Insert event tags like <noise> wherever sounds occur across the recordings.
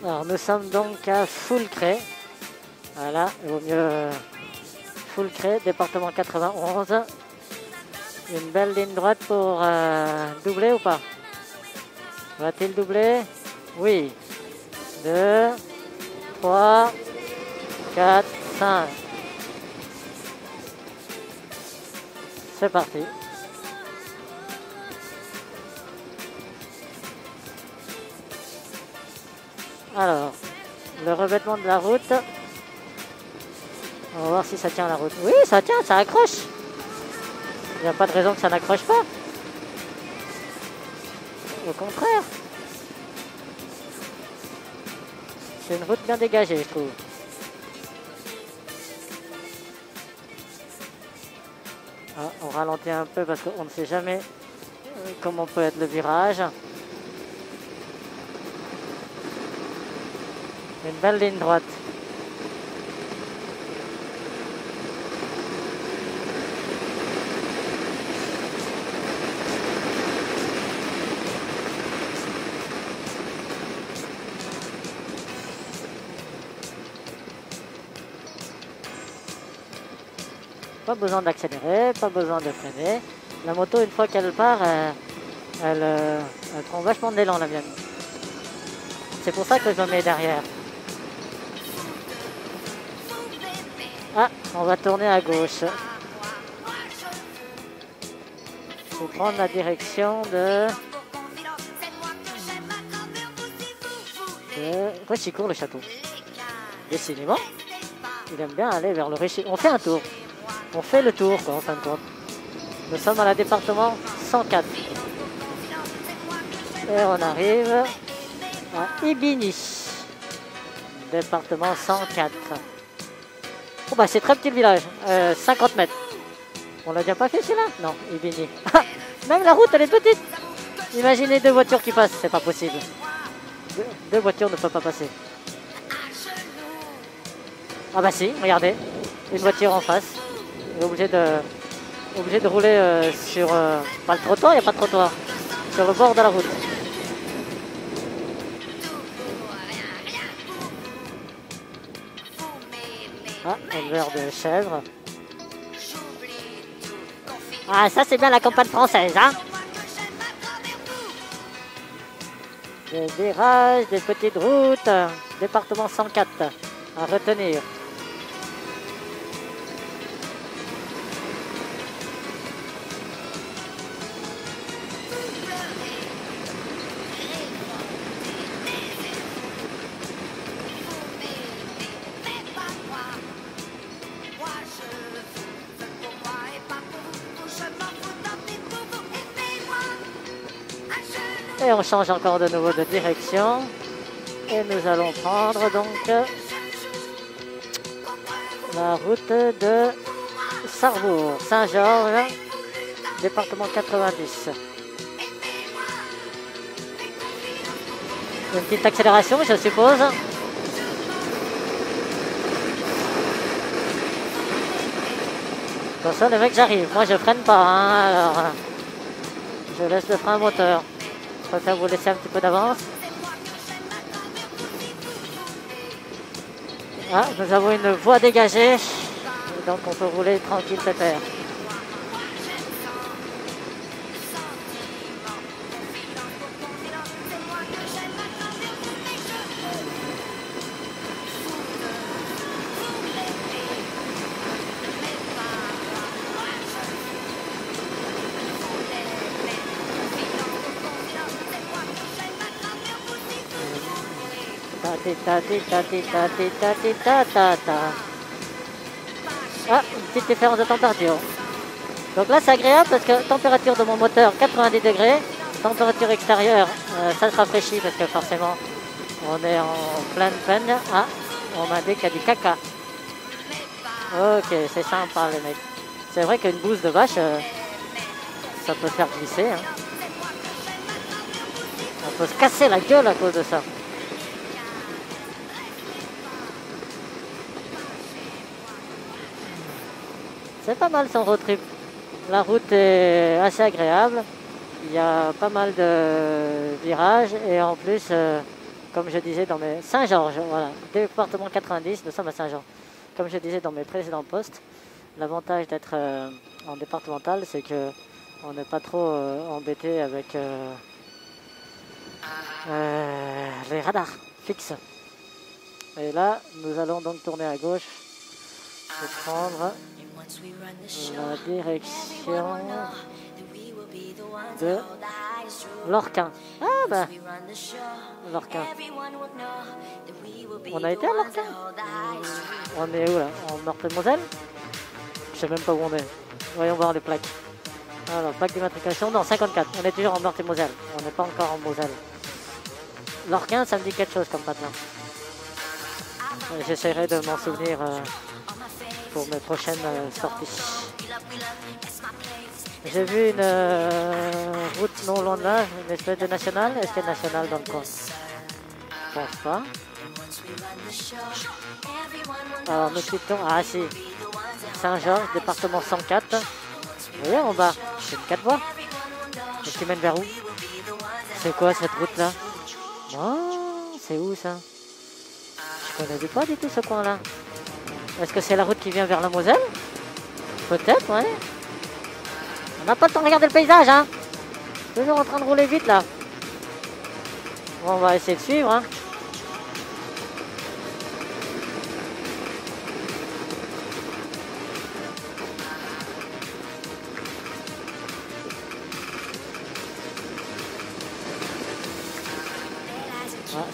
Alors nous sommes donc à Foulcré. Voilà, il vaut mieux Foulcré, département 91. Une belle ligne droite pour euh, doubler ou pas? Va-t-il doubler? Oui. 2, 3, 4, 5. C'est parti. Alors, le revêtement de la route. On va voir si ça tient la route. Oui, ça tient, ça accroche. Il n'y a pas de raison que ça n'accroche pas. Au contraire. C'est une route bien dégagée, je trouve. Ah, on ralentit un peu parce qu'on ne sait jamais euh, comment peut être le virage. Une belle ligne droite. Pas besoin d'accélérer, pas besoin de freiner. La moto, une fois qu'elle part, euh, elle, euh, elle prend vachement d'élan, la mienne. C'est pour ça que je me mets derrière. On va tourner à gauche. Pour prendre la direction de... de Réchicourt, le château. Décidément, il aime bien aller vers le Réchicourt. On fait un tour. On fait le tour, quoi, en fin de compte. Nous sommes à la département 104. Et on arrive à Ibini. Département 104. Oh bah c'est très petit le village, 50 mètres. On l'a déjà pas fait celui-là? Non, Ibini. <laughs> Même la route elle est petite. Imaginez deux voitures qui passent, c'est pas possible. Deux, voitures ne peuvent pas passer. Ah bah si, regardez, une voiture en face. Est obligé de, de rouler euh, sur... euh, pas le trottoir, il n'y a pas de trottoir. Sur le bord de la route. Ah, éleveur de chèvres. Ah, ça c'est bien la campagne française, hein Des virages, des petites routes. Département 104 à retenir. Et on change encore de nouveau de direction. Et nous allons prendre donc la route de Sarrebourg, Saint-Georges, département 90. Une petite accélération, je suppose. Attention les mecs, j'arrive. Moi je freine pas, hein, alors je laisse le frein moteur. Je préfère vous laisser un petit peu d'avance. Ah, nous avons une voie dégagée. Donc on peut rouler tranquille pépère. Ta Ah, une petite différence de température. Donc là c'est agréable parce que température de mon moteur 90 degrés, température extérieure euh, ça se rafraîchit parce que forcément on est en pleine peine. Ah, on m'a dit qu'il y a du caca. Ok, c'est sympa les mecs. C'est vrai qu'une bouse de vache, euh, ça peut faire glisser. hein. On peut se casser la gueule à cause de ça. C'est pas mal son road trip. La route est assez agréable. il y a pas mal de virages et en plus, euh, comme je disais dans mes... Saint-Georges, voilà, département 90, nous sommes à Saint-Jean. Comme je disais dans mes précédents postes, l'avantage d'être euh, en départemental, c'est que on n'est pas trop euh, embêté avec les radars fixes. Et là, nous allons donc tourner à gauche et prendre la direction de Lorquin. Ah bah, Lorquin. On a été à Lorquin On est où là? En Meurthe-et-Moselle? Je sais même pas où on est. Voyons voir les plaques. Alors, plaque d'immatriculation, non, 54. On est toujours en Meurthe-et-Moselle. On n'est pas encore en Moselle. Lorquin, ça me dit quelque chose comme maintenant. J'essaierai de m'en souvenir euh, pour mes prochaines euh, sorties. J'ai vu une euh, route non loin de là, une espèce de nationale. Est-ce qu'il y nationale dans le coin? Je pense pas. Alors nous quittons. Ah si. Saint-Georges, département 104. Vous voyez en bas, c'est une 4 voies. Et qui mène vers où? C'est quoi cette route là Oh, c'est où ça? Je connais pas du tout ce coin là. Est-ce que c'est la route qui vient vers la Moselle Peut-être, ouais. On n'a pas le temps de regarder le paysage, hein. Toujours en train de rouler vite là. Bon, on va essayer de suivre, hein.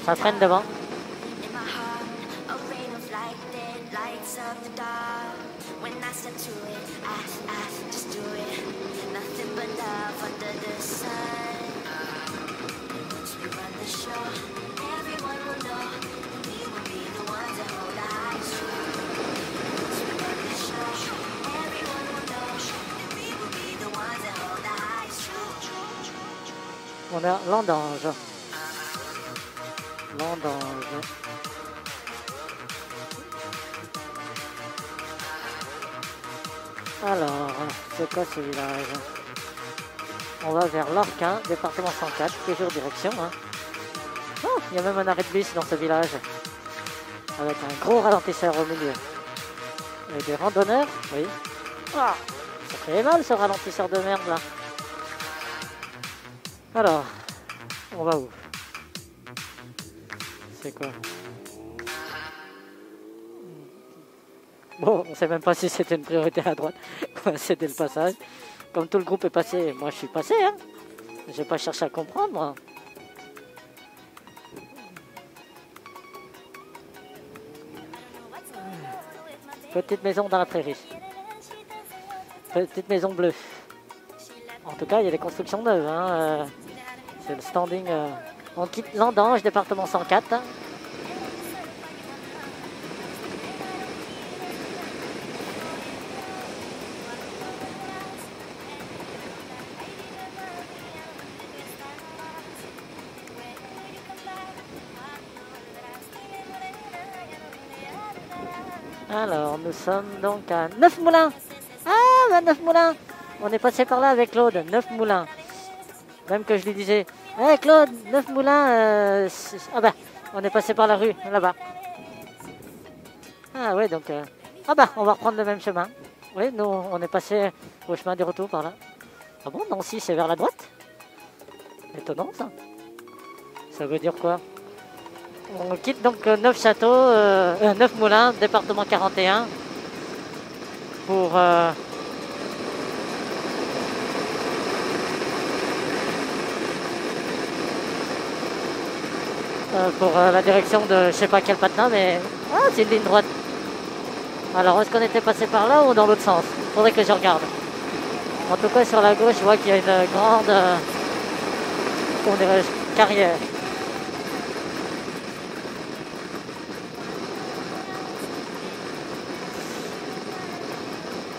Ça freine devant. On à Landange. Landange. Alors, c'est quoi ce village? On va vers Lorquin, département 104, toujours direction. Hein. Oh, il y a même un arrêt de bus dans ce village. Avec un gros ralentisseur au milieu. Et des randonneurs, oui. Ah, ça fait mal ce ralentisseur de merde là. Alors, on va où? C'est quoi? Bon, on sait même pas si c'était une priorité à droite. <laughs> c'était le passage. Comme tout le groupe est passé, moi je suis passé. Hein. J'ai pas cherché à comprendre. Petite maison dans la prairie. Petite maison bleue. En tout cas, il y a des constructions neuves. hein, euh, C'est le standing. euh, On quitte Landange, département 104. hein. Alors, nous sommes donc à Neuf Moulins. Ah, bah Neuf Moulins. On est passé par là avec Claude, Neuf Moulins. Même que je lui disais, hé Claude, Neuf Moulins. euh, ah bah, on est passé par la rue, là-bas. Ah ouais, donc... euh, Ah bah, on va reprendre le même chemin. Oui, nous, on est passé au chemin des retours par là. Ah bon, Nancy, c'est vers la droite Étonnant, ça. Ça veut dire quoi? On quitte donc euh, Neuf Châteaux, euh, euh, Neuf Moulins, département 41, pour... pour euh, la direction de je sais pas quel patin, mais... Ah, c'est une ligne droite. Alors, est-ce qu'on était passé par là ou dans l'autre sens? Faudrait que je regarde. En tout cas, sur la gauche, je vois qu'il y a une grande... euh, Carrière.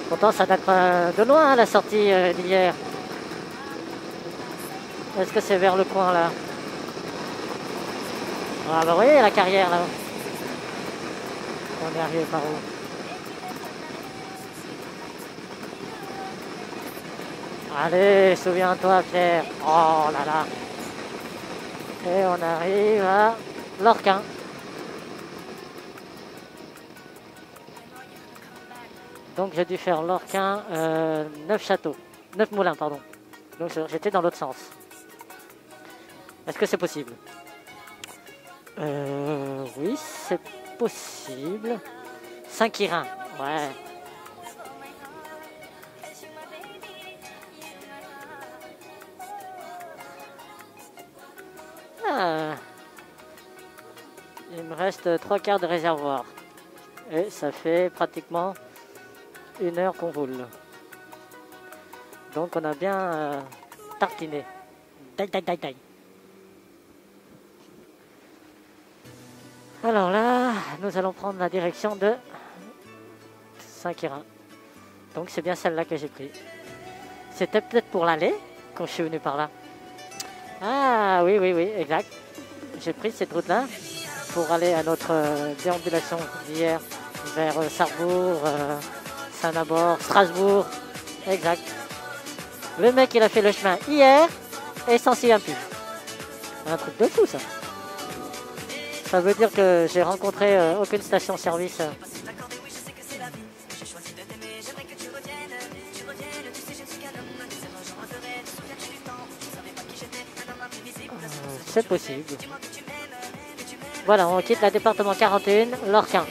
Pourtant, ça date pas de loin, hein, la sortie euh, d'hier. Est-ce que c'est vers le coin, là? Ah, bah, voyez, la carrière, là. On est arrivé par où Allez, souviens-toi Pierre. Oh là là. Et on arrive à Lorquin. Donc j'ai dû faire Lorquin, euh, 9 châteaux. 9 moulins, pardon. Donc j'étais dans l'autre sens. Est-ce que c'est possible? Euh, Oui, c'est possible. 5 irins, ouais. Ah. Il me reste 3 quarts de réservoir. Et ça fait pratiquement une heure qu'on roule. Donc on a bien euh, tartiné. Alors là, nous allons prendre la direction de Saint-Quirin. Donc c'est bien celle-là que j'ai pris. C'était peut-être pour l'aller quand je suis venu par là. Ah oui, oui, oui, exact. J'ai pris cette route-là pour aller à notre euh, déambulation d'hier vers euh, Sarrebourg, euh, Saint-Nabord, Strasbourg. Exact. Le mec, il a fait le chemin hier et s'en souvient plus. Un truc de fou, ça. Ça veut dire que j'ai rencontré aucune station-service. c'est possible. Voilà, on quitte le département 41, Lorquin.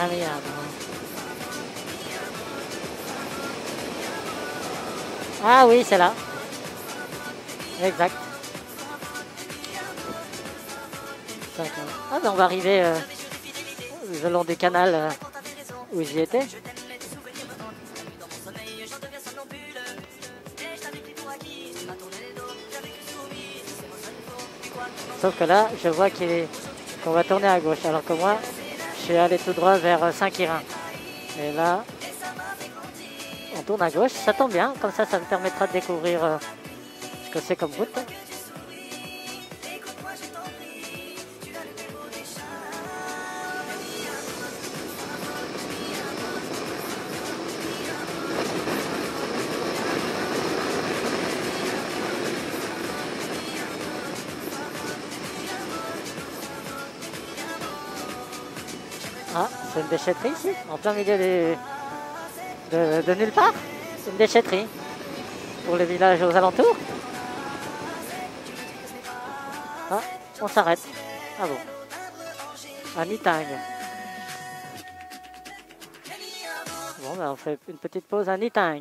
Ah merde. Ah oui, c'est là. Exact. Ah ben on va arriver euh, le long du canal euh, où j'y étais. Sauf que là, je vois qu'on va tourner à gauche, alors que moi, suis allé tout droit vers Saint-Quirin. Et là, on tourne à gauche, ça tombe bien, comme ça, ça me permettra de découvrir euh, ce que c'est comme route. C'est une déchetterie ici, en plein milieu de, nulle part. C'est une déchetterie pour les villages aux alentours. Ah, on s'arrête. Ah bon. À Nitang. Bon, ben on fait une petite pause à Nitang.